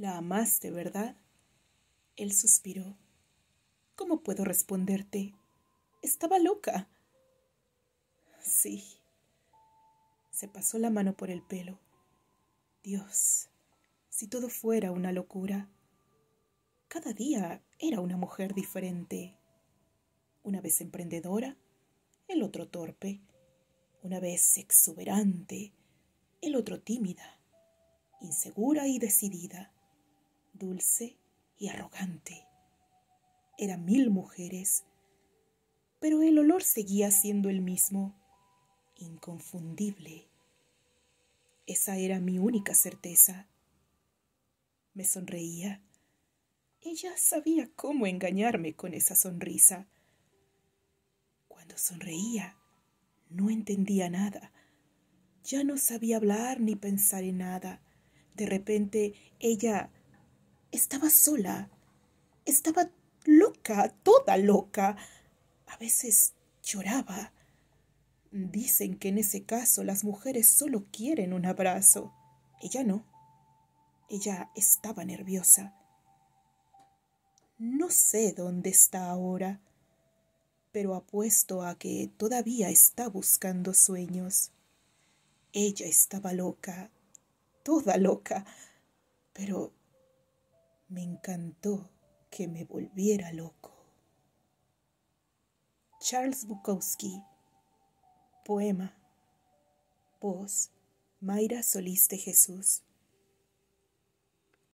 La amaste, ¿verdad? Él suspiró. ¿Cómo puedo responderte? Estaba loca. Sí. Se pasó la mano por el pelo. Dios, si todo fuera una locura. Cada día era una mujer diferente. Una vez emprendedora, el otro torpe. Una vez exuberante, el otro tímida. Insegura y decidida. Dulce y arrogante. Eran mil mujeres, pero el olor seguía siendo el mismo, inconfundible. Esa era mi única certeza. Me sonreía. Ella sabía cómo engañarme con esa sonrisa. Cuando sonreía, no entendía nada. Ya no sabía hablar ni pensar en nada. De repente ella estaba sola. Estaba loca, toda loca. A veces lloraba. Dicen que en ese caso las mujeres solo quieren un abrazo. Ella no. Ella estaba nerviosa. No sé dónde está ahora, pero apuesto a que todavía está buscando sueños. Ella estaba loca, toda loca, pero me encantó que me volviera loco. Charles Bukowski. Poema. Voz. Mayra Solís de Jesús.